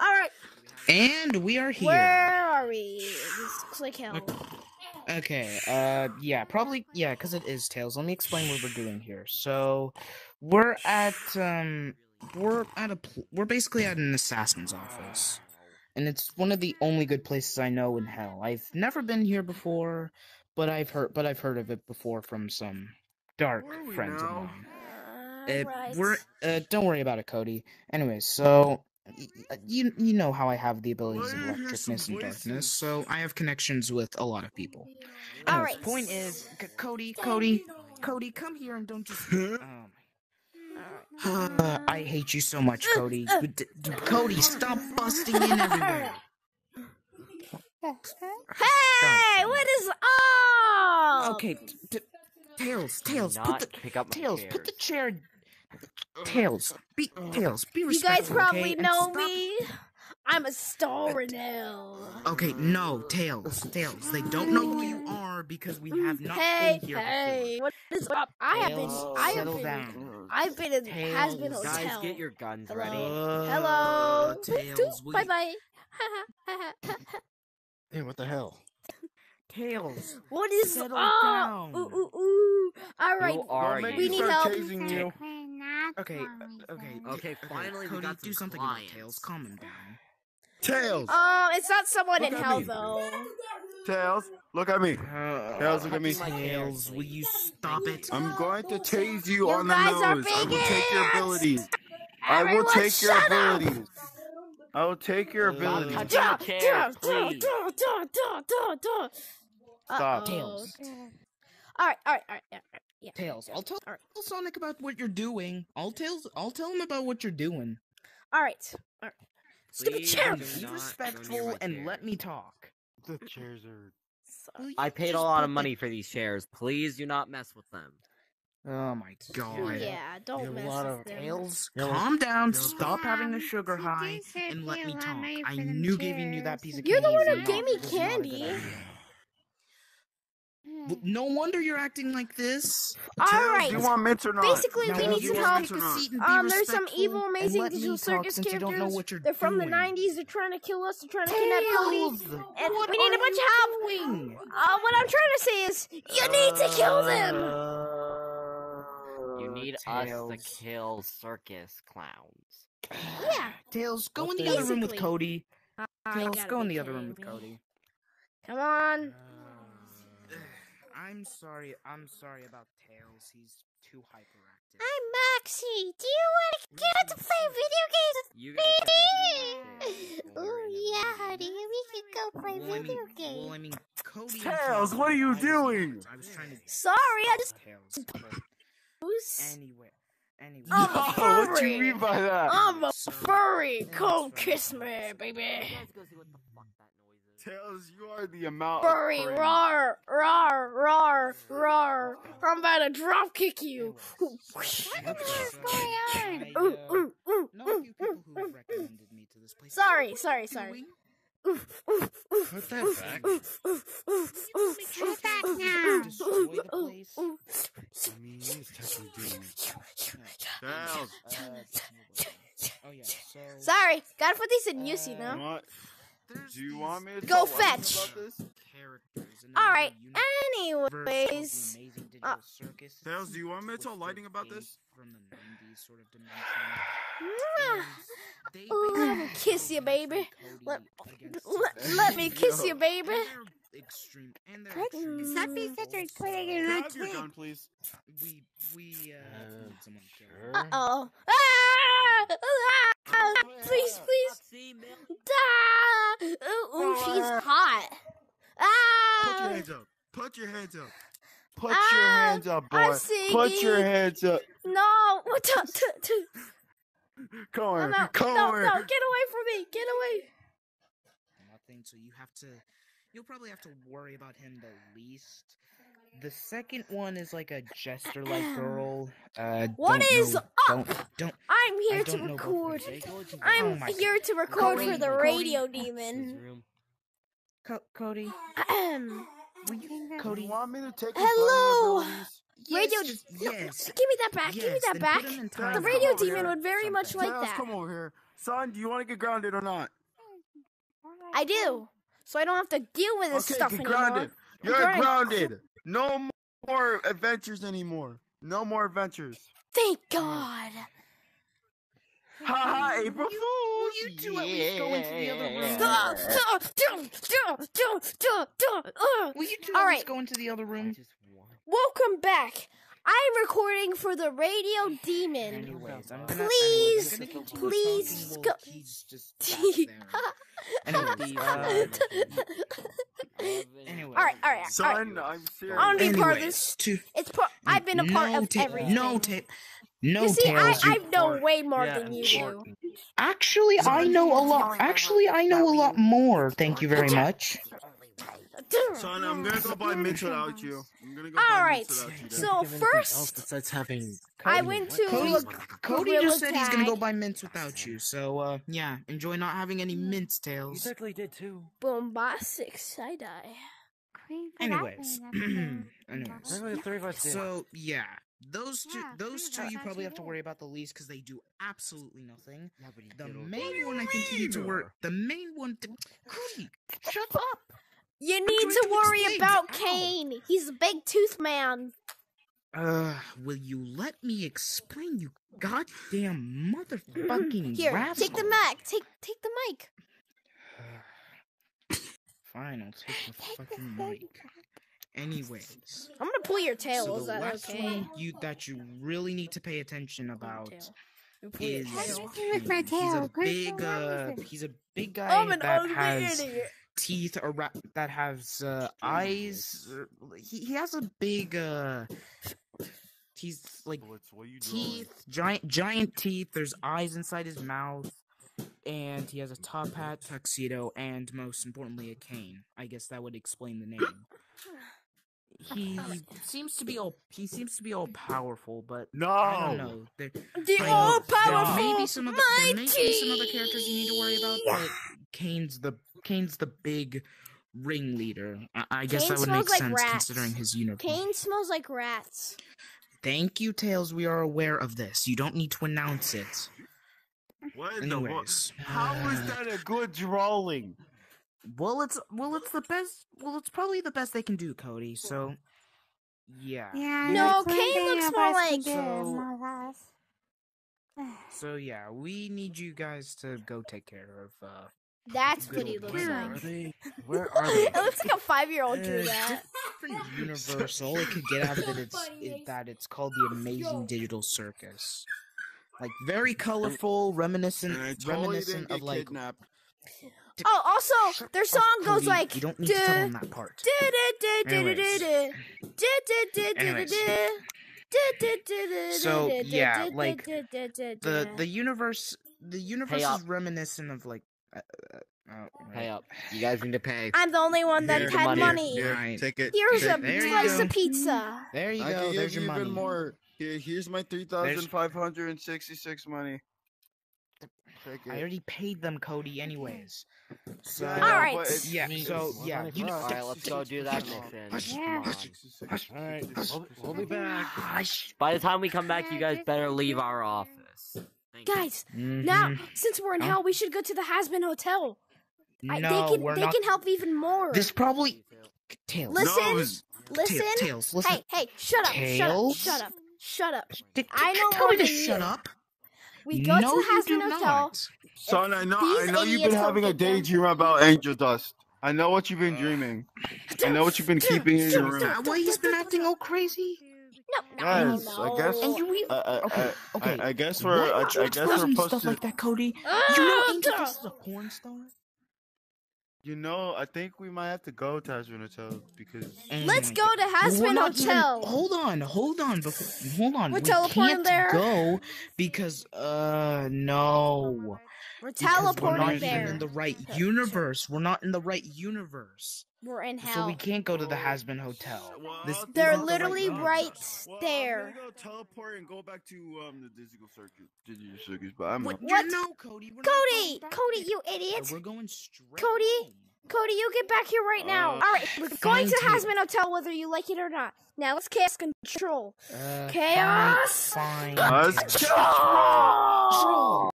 All right, And we are here. where are we? Just click hell. Okay, uh, yeah, probably, yeah, because it is Tails. Let me explain what we're doing here. So, we're at, um, we're at a, pl- we're basically at an assassin's office. And it's one of the only good places I know in hell. I've never been here before, but I've heard, but I've heard of it before from some dark Where are we friends of mine. Uh, right. We're uh, don't worry about it, Cody. Anyways, so y- y- you you know how I have the abilities of Well, I hear some electricness and darkness, so I have connections with a lot of people. All Anyways, right. Point is, C- Cody, Cody, Cody, come here and don't just. um, uh, I hate you so much, Cody. D- d- Cody, stop busting in everywhere. Hey, what is up? Okay, t- t- Tails, Tails, put the pick up my Tails, put the chair. Tails, be mm. Tails, be respectful. You guys probably okay? Know stop- me. I'm a star in hell. Okay, no, Tails, Tails. They don't know who you are because we have not Hey, been here hey, what is up? I have been. I have been, down. I've been in has been Tails. hotel. Guys, get your guns Hello. ready. Hello. Tails, bye bye. Hey, what the hell? Tails. what is Settle up? down. Ooh, ooh, ooh. All right. Who are Don't you? We me need start help. chasing you. Okay, okay, Okay, finally we Cody, got do some something about. Tails. Calm him down. Tails! Oh, it's not someone Look in hell me. though. Tails, look at me. Uh, Tails, look at me. Tails, will you stop it? I'm going to tase you, You on the guys are nose. I will take your bigots! abilities. I will take your shut up! abilities. I will take your Uh, abilities. touch- Duh, Chair, duh, duh, please. Stop. Tails. All right, all right, all right, yeah, yeah. Tails, I'll tell, Alright. tell Sonic about what you're doing. I'll tell, I'll tell him about what you're doing. All right, all right. Stupid Please chair. Be not go near respectful and chair. let me talk. The chairs are. Will I paid a lot put of the- money for these chairs. Please do not mess with them. Oh my god. Yeah, don't have a mess lot with of them. Tails, calm down. Yeah, well- Stop having a sugar high and let me talk. I for them knew giving you that piece of candy. You're the one who gave me was not a good candy. Idea. Well, No wonder you're acting like this. All Tails, right. do you want mints or not? Basically, Now, we need some help. take a seat and be Um, there's some evil, amazing digital circus since you don't know characters. what you're They're from the 90s. They're trying to kill us. They're trying to kidnap Cody. And what we need a bunch of help. Uh, what I'm trying to say is, you need to kill them. You need us to kill circus clowns. Yeah. Tails, go What in the- the other room with Cody. Tails, go in the other room with. Cody. Come on. I'm sorry. I'm sorry about Tails. He's too hyperactive. I'm Maxie. Do you want to get out to play video games You with guys me? have this in Oh yeah, honey. We can go play Well, I video mean, games. well, I mean, Cody. Tails, what are you doing? I was trying to. Sorry, I just. Tails. Who's- Anyway, anyway. I'm a Oh, what furry. you mean by that? I'm a So- furry. Come kiss me, baby. Tails, you are the amount Furry, of cringe. roar, roar, roar, roar. I'm about to drop kick you. What's going on? I, uh, ooh, ooh, know a few people who have recommended me to this place. Sorry, sorry, sorry. Put that back. Put that now. Destroy the ooh, place. I mean, he's technically doing it. Uh, Tails, oh yeah. So Sorry, gotta put these in use, you you know. know what? There's Do you want me to Go tell fetch. All right. this? characters in All another right. universe called the Anyways, uh, Tails, do you want me to which tell was Lightning about this? From the 90s sort of dimension. mwah. And they Ooh, let me kiss you, baby. Let, let, let me kiss you, baby. And they're extreme. And they're extreme. Stop being such a so quitter, you're Can I not have your kid. gun, please? We we uh, Uh, someone killed. sure. Uh oh. Ah! Please, please. Foxy, milk. Ah! Ooh, ooh, she's hot. Ah. Put your hands up. Put your hands up. Put Ah, your hands up, I'm boy. Put your hands up. No! What the? T- t- Come I'm on. No, no, get away from me! Get away! Nothing. So you have to. You'll probably have to worry about him the least. The second one is like a jester-like girl. Uh, What know- up? Don't don't. I'm here to don't know record. Oh I'm my here to record Cody, for the radio This demon. room. Co- Cody, Ahem. will you, Do Cody? you want me to take his Hello. lightning abilities? radio. just- no, yes. give me that back. give me that back. put 'em in The radio demon here. would very much like Tails, that. come over here. Son, do you want to get grounded or not? I do, so I don't have to deal with this okay, stuff get anymore. grounded. You're Great. grounded. No more adventures anymore. No more adventures. Thank God. Ha ha, April Fool. Will you two at least go into the other room? Duh, duh, uh. Will you two All at right. least go into the other room? Welcome back. I'm recording for the radio demon. Anyways, I'm gonna. Please, anyways, I'm gonna continue please talking go- while He's just there. Anyways, uh, anyway. All right, all right, all right. I'm serious. I'm gonna be part of this. to It's part. I've been a part no of ta- everything. No, ta- no you see, I, I know part- way more yeah, than you do. important. Actually, I know a lot. Actually, I know a lot more. Thank you very much. Son, I'm gonna go buy mints without you. I'm gonna go All buy right, mints without you. so first, besides having I went to Cody, a Cody gorilla just said he's gonna go tag. buy mints without you. So, uh, yeah, enjoy not having any mints, You tails. technically did too. bombastic side eye. Anyways, anyways. Technically, the three of us did. So yeah, those two, Yeah, those three two, of you us probably actually have to did. worry about the least because they do absolutely nothing. Yeah, The main one, I think you need to work. The main one, to, Cody, shut up. You need to to worry explain. about Ow. Caine. He's a big tooth man. Uh, will you let me explain, you goddamn motherfucking Here, rascal? take the mic. Take take the mic. Fine, I'll take the fucking mic. Anyways, I'm gonna pull your tail. so Is the that last okay? one you that you really need to pay attention about Tail. You pull your is tail. he's a big uh he's a big guy I'm an that ugly has idiot. Teeth ara- that has uh, eyes he, he has a big uh he's like Blitz, what are you doing? teeth giant giant teeth there's eyes inside his mouth and he has a top hat tuxedo and most importantly a cane. I guess that would explain the name. He seems to be all he seems to be all powerful but No. i don't know. There, The I know all there powerful may be some other there may be some other characters you need to worry about, but Caine's the Caine's the big ringleader. I, I guess Caine that would smells make like sense rats. considering his uniform. Caine smells like rats. Thank you, Tails. We are aware of this. You don't need to announce it. What in the wo- Anyways, How is uh, that a good drawing? Well, it's well, it's the best. Well, it's probably the best they can do, Cody. So, yeah. Yeah, No, that's Caine looks more like- do, So- more or less. So yeah, we need you guys to go take care of. uh That's Good what he looks Where like. are they? Where are they? it looks like a five-year-old drew uh, that. different universe. All it could get out of it is, Funny. is that it's called the Amazing Digital Circus. Like very colorful, reminiscent, I totally reminiscent didn't of like. kidnapped. Oh, also, their song goes like. You don't need to tell them that part. So, yeah, like, The the universe the universe is reminiscent of like. Uh, uh, Pay up. You guys need to pay. I'm the only one that Here, had money. money. Here, Right. take it. Here's take a it. Slice of pizza. There you I go. can There's your money. even more. Here, here's my three thousand five hundred and sixty-six money. Take it. I already paid them, Cody. Anyways. So. Yeah, All know, right. Yeah. Means So yeah. You for know. us. Alright, let's go do that mission. Yeah. Come on. Alright, we'll, we'll be back. Gosh. By the time we come back, you guys better leave our office. Thank you. Guys, now Mhm. since we're in Huh? hell, we should go to the Hazbin Hotel. I, no, they can we're they not. can help even more. This probably tails. Listen, No, listen. Ta- tails. Listen. Hey, hey, shut up, Tails? shut up, shut up, shut up. I know tell more me to shut up. We go no, to the you do Hazbin Hotel. not. Son, I know, I know you've been having a get them- daydream about angel dust. I know what you've been dreaming. I know what you've been keeping in your Is room. that why he's been acting all crazy? No, no, Yes, no. I guess- And you, re- I, I, Okay, I, okay. I, I guess we're, I, would you I guess we're him to supposed stuff to. like that, Cody? You know, Ah, Angel duh. Dust is a porn star. You know, I think we might have to go to Hazard Hotel because. Oh Let's go to Well, Hazbin not even- Hotel. hold on, hold on, before, hold on. We're we teleporting can't there? go because, uh, no. We're Because we're not teleporting even there. in the right universe. We're not in the right universe. We're in hell. So we can't go to the Hazbin Hotel. Well, This They're literally I'll- right well, there. I'm gonna go teleport and go back to um the digital circuit, digital circus, but I'm What? What? No, Cody. We're Cody, not Cody, you there. idiot. We're going straight. Cody? home. Cody, you get back here right now. Uh, All right, we're going to fine, Hazman Hotel whether you like it or not. Now let's chaos control. Uh, Chaos Fine. Let's fine. Control.